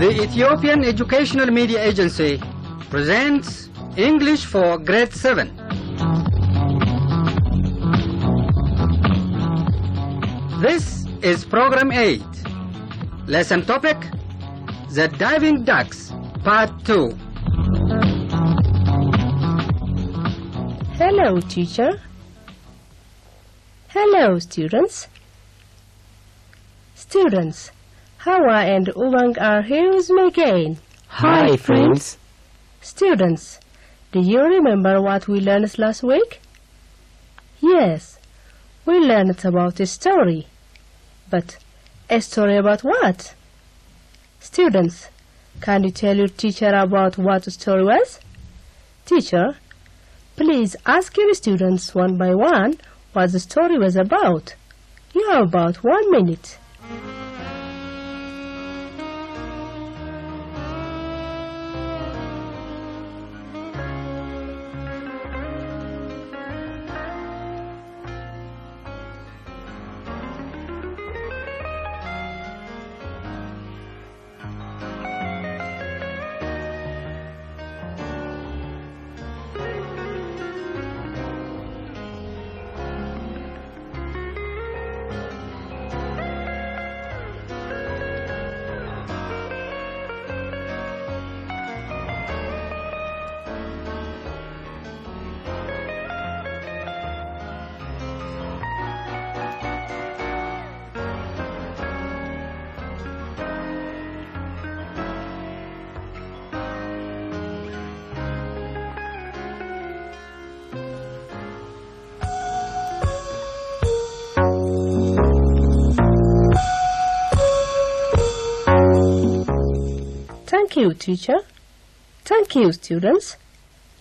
The Ethiopian Educational Media Agency presents English for Grade 7. This is Program 8. Lesson topic The Diving Ducks, Part 2. Hello, teacher. Hello, students. Students, Hawa and Obang are here with me again. Hi, friends. Students, do you remember what we learned last week? Yes, we learned about a story. But a story about what? Students, can you tell your teacher about what the story was? Teacher, please ask your students one by one what the story was about. You have about one minute. You, teacher. Thank you, students.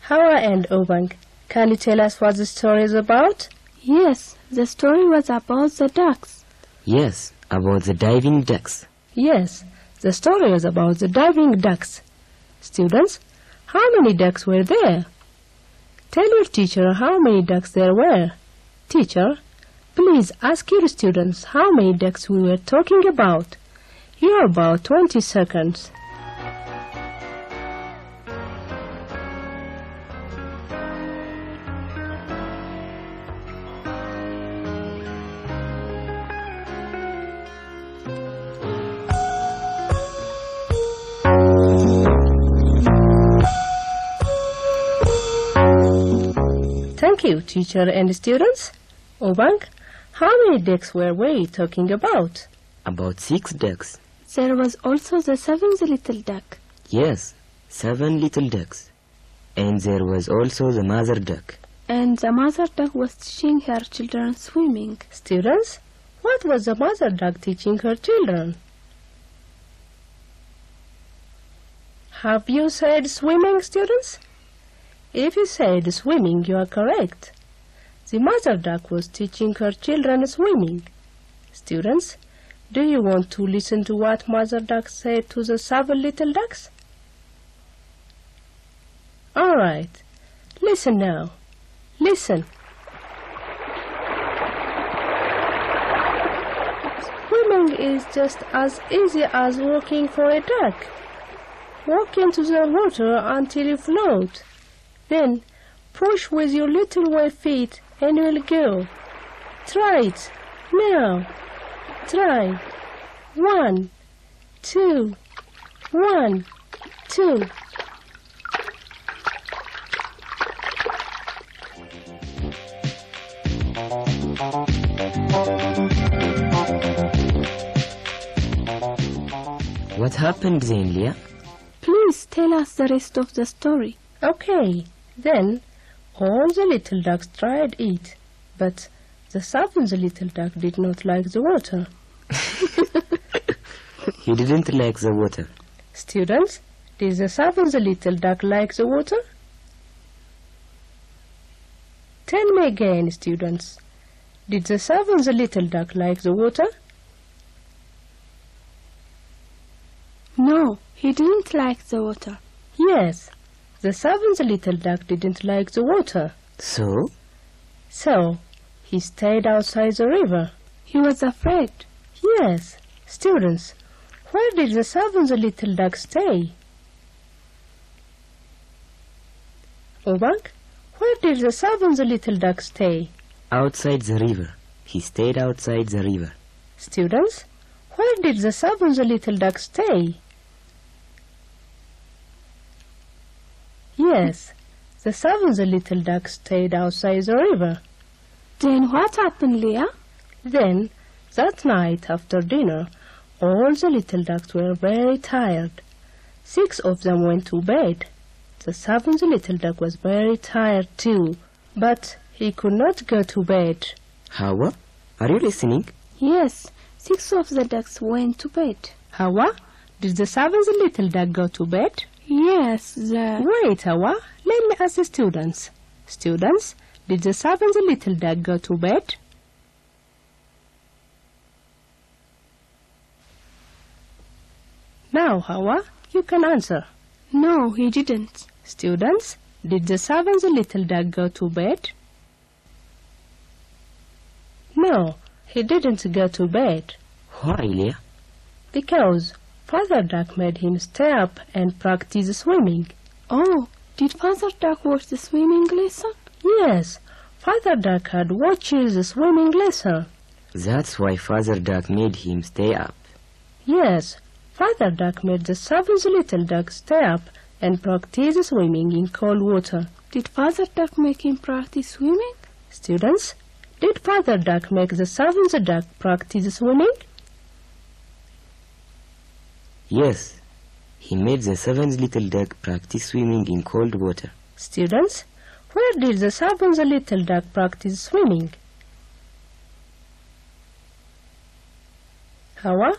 Hawa and Obang, can you tell us what the story is about? Yes, the story was about the ducks. Yes, about the diving ducks. Yes, the story was about the diving ducks. Students, how many ducks were there? Tell your teacher how many ducks there were. Teacher, please ask your students how many ducks we were talking about. You have about 20 seconds. You, teacher and students. Oh, Obang, how many ducks were we talking about? About six ducks. There was also the seventh little duck. Yes, seven little ducks. And there was also the mother duck. And the mother duck was teaching her children swimming. Students, what was the mother duck teaching her children? Have you said swimming, students? If you said swimming, you are correct. The mother duck was teaching her children swimming. Students, do you want to listen to what mother duck said to the seven little ducks? All right. Listen now. Listen. Swimming is just as easy as walking for a duck. Walk into the water until you float. Then push with your little white feet and you'll go. Try it. Now. Try. One, two, one, two. What happened then, Leah? Please tell us the rest of the story. Okay, then all the little ducks tried it, but the seventh little duck did not like the water. He didn't like the water. Students, did the seventh little duck like the water? Tell me again, students. Did the seventh little duck like the water? No, he didn't like the water. Yes, the seventh little duck didn't like the water. So? So, he stayed outside the river. He was afraid. Yes, students, where did the seventh little duck stay? Obang, where did the seventh little duck stay? Outside the river. He stayed outside the river. Students, where did the seventh little duck stay? Yes, the seventh little duck stayed outside the river. Then what happened, Leah? Then, that night after dinner, all the little ducks were very tired. Six of them went to bed. The seventh little duck was very tired too, but he could not go to bed. Hawa, are you listening? Yes, six of the ducks went to bed. Hawa, did the seventh little duck go to bed? Yes, the... Wait, uh, Hawa, let me ask the students. Students, did the seventh little dog go to bed? Now, Hawa, you can answer. No, he didn't. Students, did the seventh little dog go to bed? No, he didn't go to bed Why, Leah? because Father Duck made him stay up and practice swimming. Oh, did Father Duck watch the swimming lesson? Yes, Father Duck had watched the swimming lesson. That's why Father Duck made him stay up. Yes, Father Duck made the seventh little duck stay up and practice swimming in cold water. Did Father Duck make him practice swimming? Students, did Father Duck make the seventh duck practice swimming? Yes, he made the seventh little duck practice swimming in cold water. Students, where did the seventh little duck practice swimming? Hawa,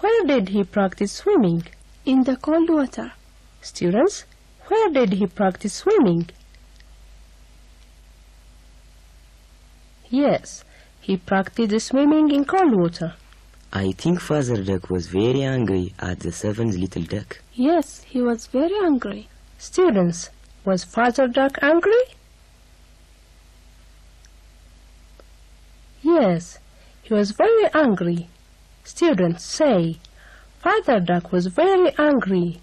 where did he practice swimming? In the cold water. Students, where did he practice swimming? Yes, he practiced swimming in cold water. I think Father Duck was very angry at the seventh little duck. Yes, he was very angry. Students, was Father Duck angry? Yes, he was very angry. Students, say, Father Duck was very angry.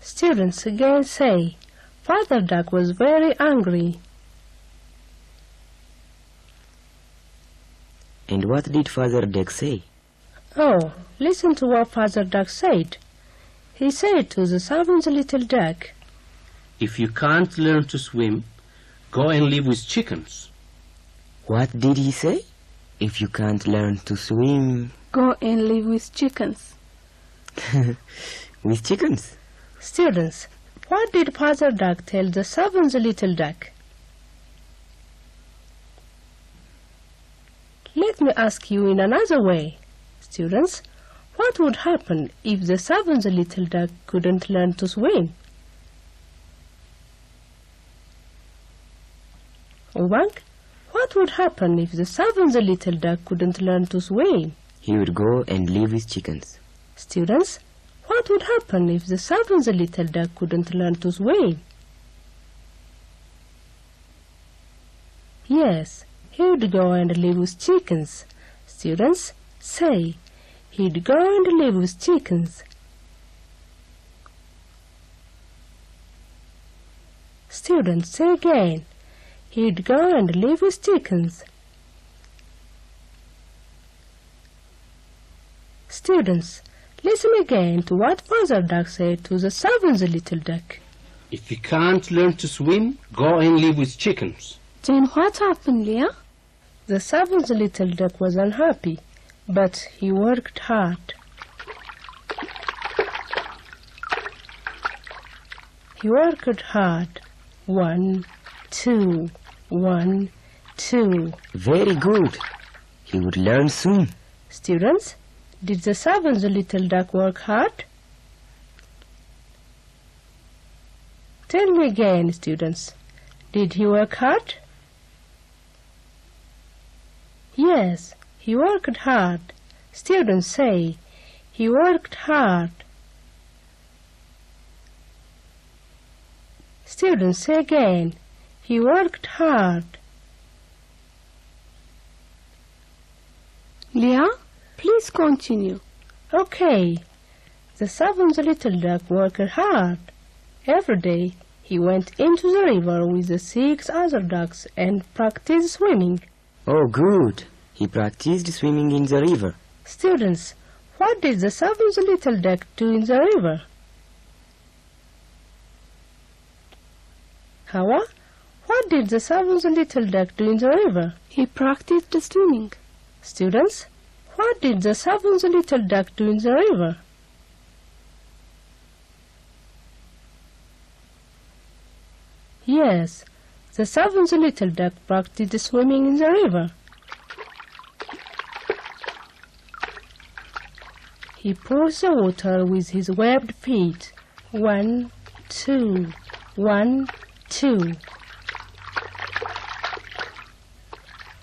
Students again say, Father Duck was very angry. And what did Father Duck say? Oh, listen to what Father Duck said. He said to the seventh little duck, If you can't learn to swim, go and live with chickens. What did he say? If you can't learn to swim Go and live with chickens. with chickens. Students, what did Father Duck tell the seventh little duck? Let me ask you in another way. Students, what would happen if the seventh little duck couldn't learn to swim? Obang, what would happen if the seventh little duck couldn't learn to swim? He would go and live with chickens. Students, what would happen if the seventh little duck couldn't learn to swim? Yes, he would go and live with chickens. Students, say, he'd go and live with chickens. Students, say again, he'd go and live with chickens. Students, listen again to what Father Duck said to the seventh little duck. If you can't learn to swim, go and live with chickens. Then what happened, Leah? The seventh little duck was unhappy, but he worked hard. He worked hard. One, two, one, two. Very good. He would learn soon. Students, did the seventh little duck work hard? Tell me again, students. Did he work hard? Yes, he worked hard. Students say, he worked hard. Students say again, he worked hard. Leah, please continue. Okay. The seventh little duck worked hard. Every day he went into the river with the six other ducks and practiced swimming. Oh, good. He practiced swimming in the river. Students, what did the seventh little duck do in the river? Hawa, what did the seventh little duck do in the river? He practiced swimming. Students, what did the seventh little duck do in the river? Yes, the seventh little duck practiced swimming in the river. He pours the water with his webbed feet. One, two, one, two.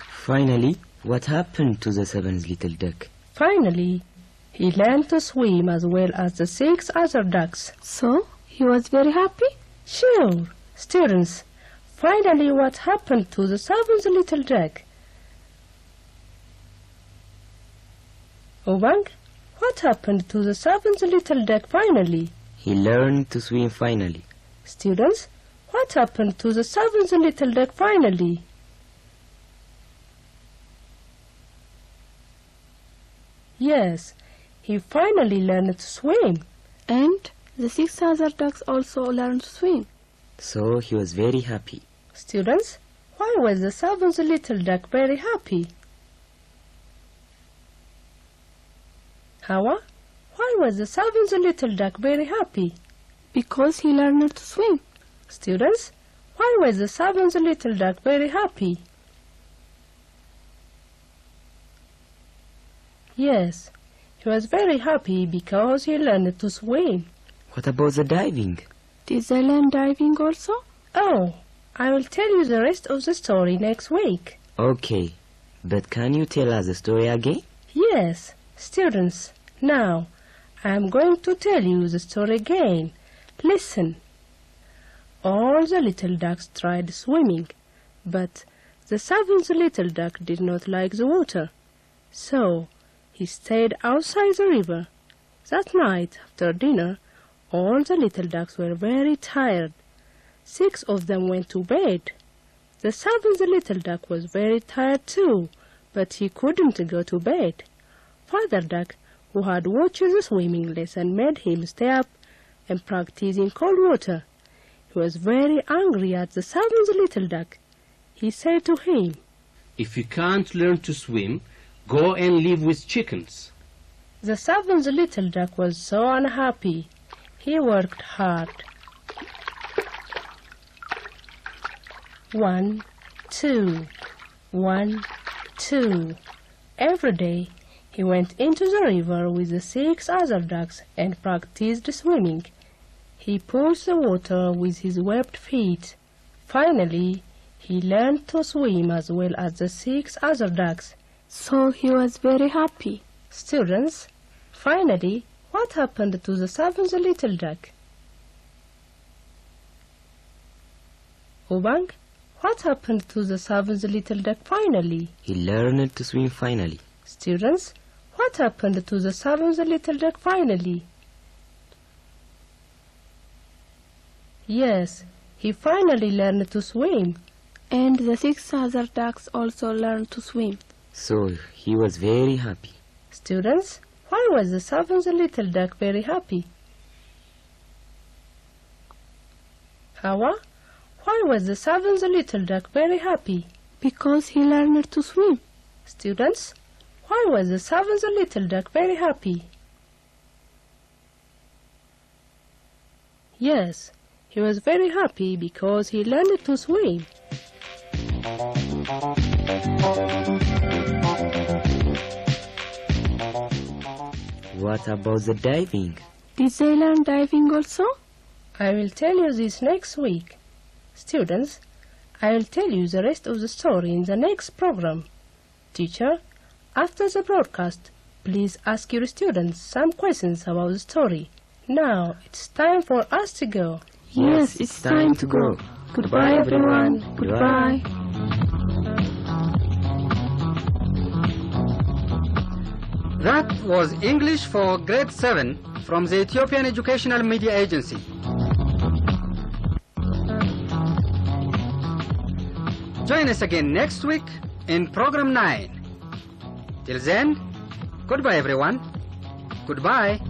Finally, what happened to the seventh little duck? Finally, he learned to swim as well as the six other ducks. So, he was very happy? Sure, students, finally what happened to the seventh little duck? Obang, what happened to the seventh little duck finally? He learned to swim finally. Students, what happened to the seventh little duck finally? Yes, he finally learned to swim. And the six other ducks also learned to swim. So he was very happy. Students, why was the seventh little duck very happy? Hawa, why was the seventh little duck very happy? Because he learned to swim. Students, why was the seventh little duck very happy? Yes, he was very happy because he learned to swim. What about the diving? Did they learn diving also? Oh, I will tell you the rest of the story next week. Okay, but can you tell us the story again? Yes, students, now I am going to tell you the story again. Listen. All the little ducks tried swimming, but the seventh little duck did not like the water. So he stayed outside the river. That night, after dinner, all the little ducks were very tired. Six of them went to bed. The seventh little duck was very tired too, but he couldn't go to bed. Father Duck, who had watched the swimming lesson, made him stay up and practice in cold water. He was very angry at the seventh little duck. He said to him, If you can't learn to swim, go and live with chickens. The seventh little duck was so unhappy. He worked hard. One, two, one, two. Every day he went into the river with the six other ducks and practiced swimming. He pushed the water with his webbed feet. Finally, he learned to swim as well as the six other ducks. So he was very happy. Students, finally, what happened to the seventh little duck? Obang, what happened to the seventh little duck finally? He learned to swim finally. Students, what happened to the seventh little duck finally? Yes, he finally learned to swim. And the six other ducks also learned to swim. So he was very happy. Students, why was the seventh little duck very happy? Hawa, why was the seventh little duck very happy? Because he learned to swim. Students, why was the seventh little duck very happy? Yes, he was very happy because he learned to swim. What about the diving? Did they learn diving also? I will tell you this next week. Students, I will tell you the rest of the story in the next program. Teacher, after the broadcast, please ask your students some questions about the story. Now, it's time for us to go. Yes, it's time to go. Goodbye, everyone. Goodbye. That was English for grade 7 from the Ethiopian Educational Media Agency. Join us again next week in program 9. Till then, goodbye everyone. Goodbye.